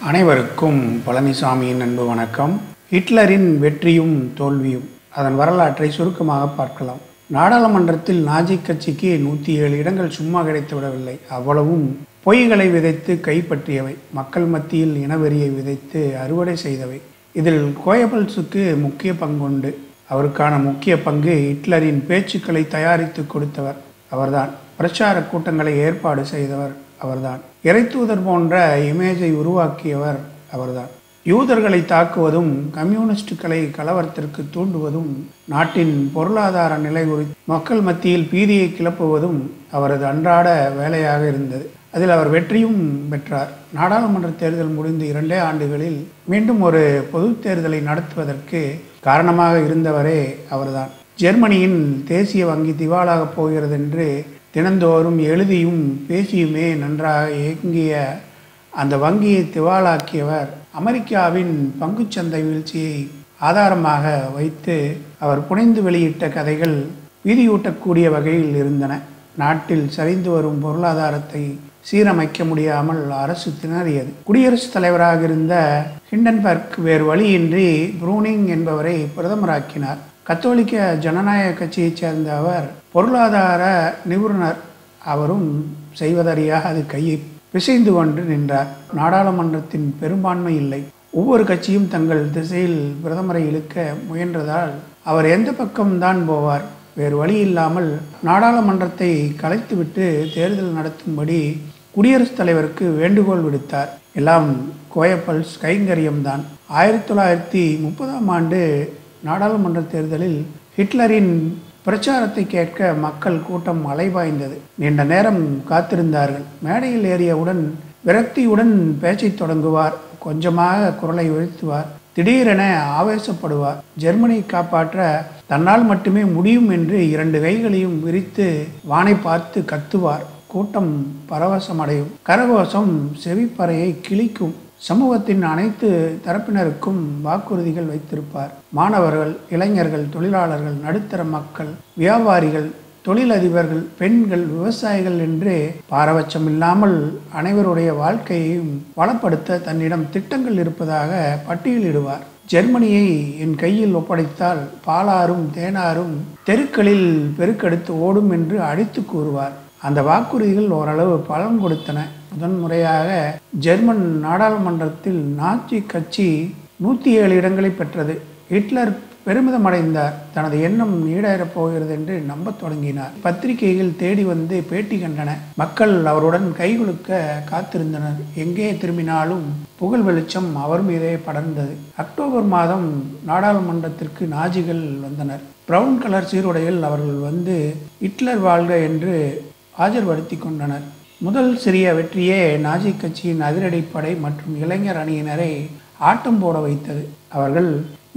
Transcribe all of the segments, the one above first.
அனைவருக்கும் பழனிசாமியின் அன்பு வணக்கம். ஹிட்லரின் வெற்றியும் தோல்வியும் அதன் வரலாற்றை சுருக்கமாக பார்க்கலாம். நாடாளுமன்றத்தில் நாஜி கட்சிக்கு நூற்றி ஏழு இடங்கள் சும்மா கிடைத்து விடவில்லை. அவ்வளவும் பொய்களை விதைத்து கைப்பற்றியவை. மக்கள் மத்தியில் இனவெறியை விதைத்து அறுவடை செய்தவை. இதில் கோயபல்ஸுக்கு முக்கிய பங்குண்டு. அவருக்கான முக்கிய பங்கு ஹிட்லரின் பேச்சுக்களை தயாரித்து கொடுத்தவர். அவர்தான். பிரச்சார கூட்டங்களை ஏற்பாடு செய்தவர். அவர்தான். இறைத்தூதர் போன்ற இமேஜை உருவாக்கியவர் அவர்தான். யூதர்களை தாக்குவதும் கம்யூனிஸ்டுகளை கலவரத்திற்கு தூண்டுவதும் நாட்டின் பொருளாதார நிலை குறித்து மக்கள் மத்தியில் பீதியை கிளப்புவதும் அவரது அன்றாட வேலையாக இருந்தது. அதில் அவர் வெற்றியும் பெற்றார். நாடாளுமன்ற தேர்தல் முடிந்து இரண்டே ஆண்டுகளில் மீண்டும் ஒரு பொது தேர்தலை நடத்துவதற்கு காரணமாக இருந்தவரே அவர்தான். ஜெர்மனியின் தேசிய வங்கி திவாலாகப் போகிறது என்று தினந்தோறும் எழுதியும் பேசியுமே நன்றாக இயங்கிய அந்த வங்கியை திவாலாக்கியவர் அமெரிக்காவின் பங்குச்சந்தை வீழ்ச்சியை ஆதாரமாக வைத்து அவர் புனைந்து வெளியிட்ட கதைகள் வீதியூட்டக்கூடிய வகையில் இருந்தன. நாட்டில் சரிந்து வரும் பொருளாதாரத்தை சீரமைக்க முடியாமல் அரசு திணறியது. குடியரசுத் தலைவராக இருந்த ஹிண்டன்பர்க் வேறு வழியின்றி ப்ரூனிங் என்பவரை பிரதமராக்கினார். கத்தோலிக்க ஜனநாயக கட்சியைச் சேர்ந்த அவர் பொருளாதார நிபுணர் அவரும் செய்வதறியாக கையை பிசைந்து கொண்டு நின்றார். நாடாளுமன்றத்தின் பெரும்பான்மை இல்லை. ஒவ்வொரு கட்சியும் தங்கள் திசையில் பிரதமரை இழுக்க முயன்றதால் அவர் எந்த பக்கம்தான் போவார்? வேறு வழி இல்லாமல் நாடாளுமன்றத்தை கலைத்துவிட்டு தேர்தல் நடத்தும்படி குடியரசுத் தலைவருக்கு வேண்டுகோள் விடுத்தார். எல்லாம் கோயப்பல்ஸ் கைங்கரியம்தான் ஆயிரத்தி தொள்ளாயிரத்தி முப்பதாம் ஆண்டு நாடாளுமன்ற தேர்தலில் ஹிட்லரின் பிரச்சாரத்தை கேட்க மக்கள் கூட்டம் அலைபாய்ந்தது. நீண்ட நேரம் காத்திருந்தார்கள். மேடையில் ஏறியவுடன் விரக்தியுடன் பேச்சை தொடங்குவார். கொஞ்சமாக குரலை உயர்த்துவார். திடீரென ஆவேசப்படுவார். ஜெர்மனி காப்பாற்ற தன்னால் மட்டுமே முடியும் என்று இரண்டு கைகளையும் விரித்து வானை பார்த்து கத்துவார். கூட்டம் பரவசமடையும். கரகோஷம் செவிப்பறையை கிழிக்கும். சமூகத்தின் அனைத்து தரப்பினருக்கும் வாக்குறுதிகள் வைத்திருப்பார். மாணவர்கள் இளைஞர்கள் தொழிலாளர்கள் நடுத்தர மக்கள் வியாபாரிகள் தொழிலதிபர்கள் பெண்கள் விவசாயிகள் என்று பாரபட்சம் இல்லாமல் அனைவருடைய வாழ்க்கையையும் வளப்படுத்த தன்னிடம் திட்டங்கள் இருப்பதாக பட்டியலிடுவார் ஜெர்மனியை என் கையில் ஒப்படைத்தால் பாலாரும் தேனாரும் தெருக்களில் பெருக்கெடுத்து ஓடும் என்று அடித்து கூறுவார். அந்த வாக்குறுதிகள் ஓரளவு பலன் கொடுத்தன. முதன்முறையாக ஜெர்மன் நாடாளுமன்றத்தில் நாச்சி கட்சி நூற்றி ஏழு இடங்களை பெற்றது. ஹிட்லர் பெருமிதமடைந்தார். தனது எண்ணம் ஈடேறப் போகிறது என்று நம்பத் தொடங்கினார். பத்திரிகைகள் தேடி வந்து பேட்டி கண்டன. மக்கள் அவருடன் கைகுலுக்க காத்திருந்தனர். எங்கே திரும்பினாலும் புகழ் வெளிச்சம் அவர் மீதே படர்ந்தது. அக்டோபர் மாதம் நாடாளுமன்றத்திற்கு நாஜிகள் வந்தனர். பிரவுன் கலர் சீருடையில் அவர்கள் வந்து ஹிட்லர் வாழ்க என்று ஆஜர்படுத்தி கொண்டனர். முதல் சிறிய வெற்றியே நாஜி கட்சியின் அதிரடிப்படை மற்றும் இளைஞர் அணியினரை ஆட்டம் போட வைத்தது. அவர்கள்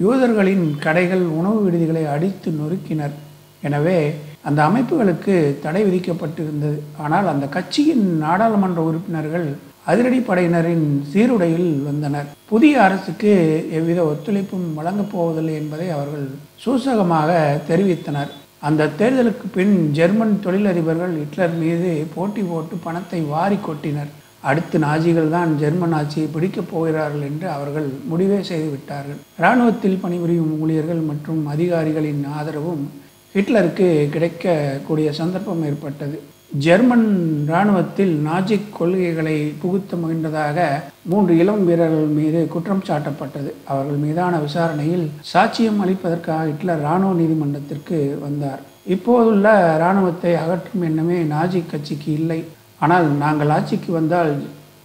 யூதர்களின் கடைகள் உணவு விடுதிகளை அடித்து நொறுக்கினர். எனவே அந்த அமைப்புகளுக்கு தடை விதிக்கப்பட்டிருந்தது. ஆனால் அந்த கட்சியின் நாடாளுமன்ற உறுப்பினர்கள் அதிரடிப்படையினரின் சீருடையில் வந்தனர். புதிய அரசுக்கு எவ்வித ஒத்துழைப்பும் வழங்கப் போவதில்லை என்பதை அவர்கள் சூசகமாக தெரிவித்தனர். அந்த தேர்தலுக்கு பின் ஜெர்மன் தொழிலதிபர்கள் ஹிட்லர் மீது போட்டி போட்டு பணத்தை வாரி கொட்டினர். அடுத்து நாஜிகள் தான் ஜெர்மன் ஆட்சியை பிடிக்கப் போகிறார்கள் என்று அவர்கள் முடிவே செய்துவிட்டார்கள். இராணுவத்தில் பணிபுரியும் ஊழியர்கள் மற்றும் அதிகாரிகளின் ஆதரவும் ஹிட்லருக்கு கிடைக்கக்கூடிய சந்தர்ப்பம் ஏற்பட்டது. ஜெர்மன் இராணுவத்தில் நாஜிக் கொள்கைகளை புகுத்த முயன்றதாக மூன்று இளம் வீரர்கள் மீது குற்றம் சாட்டப்பட்டது. அவர்கள் மீதான விசாரணையில் சாட்சியம் அளிப்பதற்காக ஹிட்லர் இராணுவ நீதிமன்றத்திற்கு வந்தார். இப்போதுள்ள இராணுவத்தை அகற்றும் எண்ணமே நாஜி கட்சிக்கு இல்லை. ஆனால் நாங்கள் ஆட்சிக்கு வந்தால்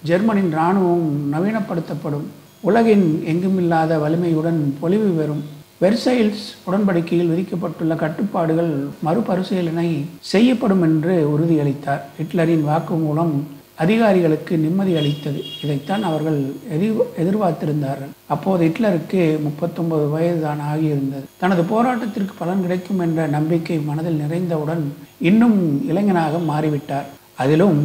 ஜெர்மனின் இராணுவம் நவீனப்படுத்தப்படும். உலகின் எங்குமில்லாத வலிமையுடன் பொலிவு பெறும். வெர்சைல்ஸ் உடன்படிக்கையில் விதிக்கப்பட்டுள்ள கட்டுப்பாடுகள் மறுபரிசீலனை செய்யப்படும் என்று உறுதியளித்தார். ஹிட்லரின் வாக்கு மூலம் அதிகாரிகளுக்கு நிம்மதி அளித்தது. இதைத்தான் அவர்கள் எதிர் எதிர்பார்த்திருந்தார்கள். அப்போது ஹிட்லருக்கு முப்பத்தொன்பது வயதுதான் ஆகியிருந்தது. தனது போராட்டத்திற்கு பலன் கிடைக்கும் என்ற நம்பிக்கை மனதில் நிறைந்தவுடன் இன்னும் இளைஞனாக மாறிவிட்டார். அதிலும்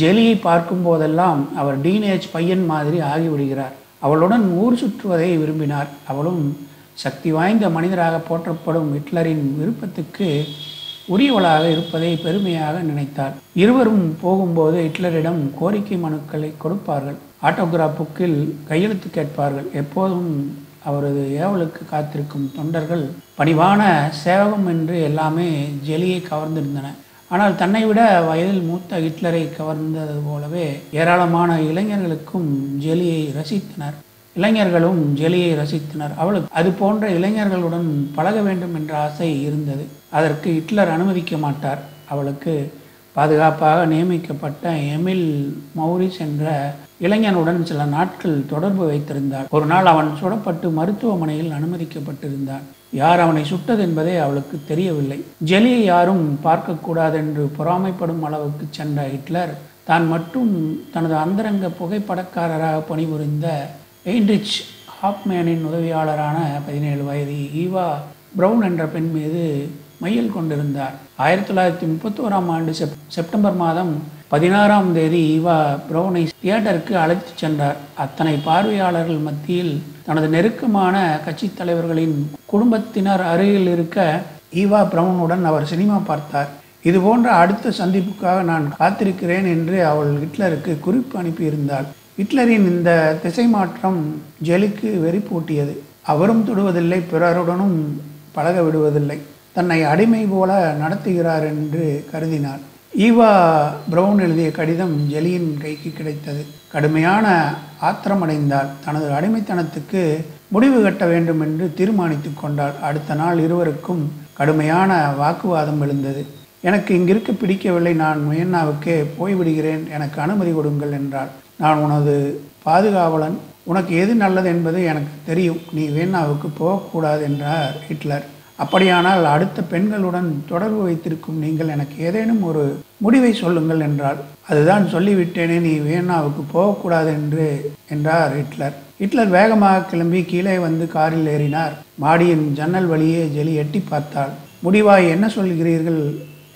ஜெலியை பார்க்கும் போதெல்லாம் அவர் டீனேஜ் பையன் மாதிரி ஆகிவிடுகிறார். அவளுடன் ஊர் சுற்றுவதை விரும்பினார். அவளும் சக்தி வாய்ந்த மனிதராக போற்றப்படும் ஹிட்லரின் விருப்பத்துக்கு உரியவளாக இருப்பதை பெருமையாக நினைத்தார். இருவரும் போகும்போது ஹிட்லரிடம் கோரிக்கை மனுக்களை கொடுப்பார்கள். ஆட்டோகிராஃப் புக்கில் கையெழுத்து கேட்பார்கள். எப்போதும் அவரது ஏவலுக்கு காத்திருக்கும் தொண்டர்கள் பணிவான சேவகம் என்று எல்லாமே ஜெலியை கவர்ந்திருந்தன. ஆனால் தன்னை விட வயதில் மூத்த ஹிட்லரை கவர்ந்தது போலவே ஏராளமான இளைஞர்களுக்கும் ஜெலியை ரசித்தனர். இளைஞர்களும் ஜெலியை ரசித்தனர். அவளுக்கு அது போன்ற இளைஞர்களுடன் பழக வேண்டும் என்ற ஆசை இருந்தது. அதற்கு ஹிட்லர் அனுமதிக்க மாட்டார். அவளுக்கு பாதுகாப்பாக நியமிக்கப்பட்ட எமில் மௌரிஸ் என்ற இளைஞனுடன் சில நாட்கள் தொடர்பு வைத்திருந்தார். ஒரு நாள் அவன் சுடப்பட்டு மருத்துவமனையில் அனுமதிக்கப்பட்டிருந்தான் யார் அவனை சுட்டது என்பதே அவளுக்கு தெரியவில்லை. ஜெலியை யாரும் பார்க்கக்கூடாது என்று பொறாமைப்படும் அளவுக்கு சென்ற ஹிட்லர் தான் மட்டும் தனது அந்தரங்க புகைப்படக்காரராக பணிபுரிந்த எயின்ரிச் ஹாப்மேனின் உதவியாளரான பதினேழு வயது ஈவா ப்ரவுன் என்ற பெண் மீது மையல் கொண்டிருந்தார். ஆயிரத்தி தொள்ளாயிரத்தி முப்பத்தி ஓராம் ஆண்டு செப் செப்டம்பர் மாதம் பதினாறாம் தேதி ஈவா ப்ரௌனை தியேட்டருக்கு அழைத்துச் சென்றார். அத்தனை பார்வையாளர்கள் மத்தியில் தனது நெருக்கமான கட்சித் தலைவர்களின் குடும்பத்தினர் அருகில் இருக்க ஈவா பிரவுனுடன் அவர் சினிமா பார்த்தார். இது போன்ற அடுத்த சந்திப்புக்காக நான் காத்திருக்கிறேன் என்று அவள் ஹிட்லருக்கு குறிப்பு அனுப்பியிருந்தாள். ஹிட்லரின் இந்த திசை மாற்றம் ஜெலிக்கு வெறிப்பூட்டியது அவரும் தொடுவதில்லை பிறருடனும் பழக விடுவதில்லை. தன்னை அடிமை போல நடத்துகிறார் என்று கருதினார். ஈவா பிரவுன் எழுதிய கடிதம் ஜெலியின் கைக்கு கிடைத்தது. கடுமையான ஆத்திரமடைந்தால் தனது அடிமைத்தனத்துக்கு முடிவு கட்ட வேண்டும் என்று தீர்மானித்து கொண்டாள் அடுத்த நாள் இருவருக்கும் கடுமையான வாக்குவாதம் எழுந்தது. எனக்கு இங்கிருக்க பிடிக்கவில்லை நான் முயன்னாவுக்கே போய்விடுகிறேன் எனக்கு அனுமதி கொடுங்கள் என்றாள் நான் உனது பாதுகாவலன். உனக்கு எது நல்லது என்பது எனக்கு தெரியும். நீ வேணாவுக்கு போகக்கூடாது என்றார் ஹிட்லர். அப்படியானால் அடுத்த பெண்களுடன் தொடர்பு வைத்திருக்கும் நீங்கள் எனக்கு ஏதேனும் ஒரு முடிவை சொல்லுங்கள் என்றால் அதுதான் சொல்லிவிட்டேனே நீ வியன்னாவுக்கு போகக்கூடாது என்று என்றார் ஹிட்லர். ஹிட்லர் வேகமாக கிளம்பி கீழே வந்து காரில் ஏறினார். மாடியின் ஜன்னல் வழியே ஜெலி எட்டி பார்த்தாள். முடிவாய் என்ன சொல்கிறீர்கள்?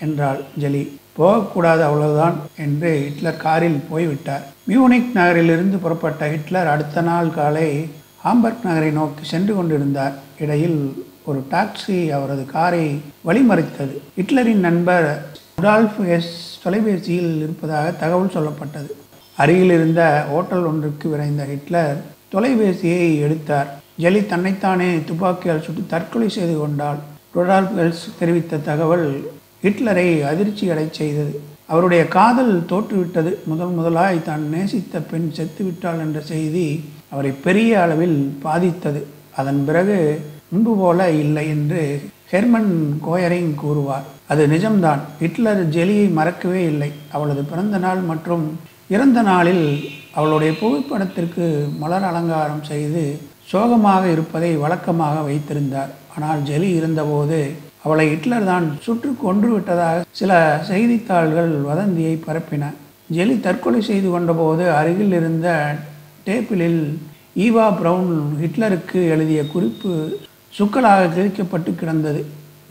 என்றாள் ஜெலி. போகக்கூடாது அவ்வளவுதான் என்று ஹிட்லர் காரில் போய்விட்டார். மியூனிக் நகரிலிருந்து புறப்பட்ட ஹிட்லர் அடுத்த நாள் காலை ஹாம்பர்க் நகரை நோக்கி சென்று கொண்டிருந்தார். இடையில் ஒரு டாக்ஸி அவரது காரை வழிமறித்தது. ஹிட்லரின் நண்பர் ருடால்ஃப் எஸ் தொலைபேசியில் இருப்பதாக தகவல் சொல்லப்பட்டது. அருகில் இருந்த ஓட்டல் ஒன்றுக்கு விரைந்த ஹிட்லர் தொலைபேசியை எடுத்தார். ஜெலி தன்னைத்தானே துப்பாக்கியால் சுட்டு தற்கொலை செய்து கொண்டாள். ரொடால்ஃப் வெல்ஸ் தெரிவித்த தகவல் ஹிட்லரை அதிர்ச்சியடைச் செய்தது. அவருடைய காதல் தோற்றுவிட்டது. முதன் முதலாய் தான் நேசித்த பெண் செத்துவிட்டாள் என்ற செய்தி அவரை பெரிய அளவில் பாதித்தது. அதன் பிறகு முன்பு போல இல்லை என்று ஹெர்மன் கோயரிங் கூறுவார். அது நிஜம்தான். ஹிட்லர் ஜெலியை மறக்கவே இல்லை. அவளது பிறந்த நாள் மற்றும் இறந்த நாளில் அவளுடைய புகைப்படத்திற்கு மலர் அலங்காரம் செய்து சோகமாக இருப்பதை வழக்கமாக வைத்திருந்தார். ஆனால் ஜெலி இருந்தபோது அவளை ஹிட்லர் தான் சுற்று கொன்று விட்டதாக சில செய்தித்தாள்கள் வதந்தியை பரப்பின. ஜெலி தற்கொலை செய்து கொண்டபோது அருகில் இருந்த டேப்பிளில் ஈவா பிரவுன் ஹிட்லருக்கு எழுதிய குறிப்பு சுக்கலாக கிழிக்கப்பட்டு கிடந்தது.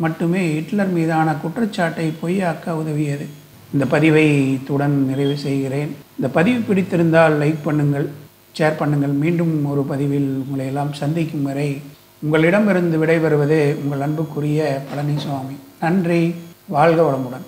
மட்டுமே ஹிட்லர் மீதான குற்றச்சாட்டை பொய்யாக்க உதவியது. இந்த பதிவை இத்துடன் நிறைவு செய்கிறேன். இந்த பதிவு பிடித்திருந்தால் லைக் பண்ணுங்கள் ஷேர் பண்ணுங்கள். மீண்டும் ஒரு பதிவில் உங்களை எல்லாம் சந்திக்கும் வரை உங்களிடமிருந்து விடைபெறுவது உங்கள் அன்புக்குரிய பழனிசுவாமி நன்றி. வாழ்க வளமுடன்.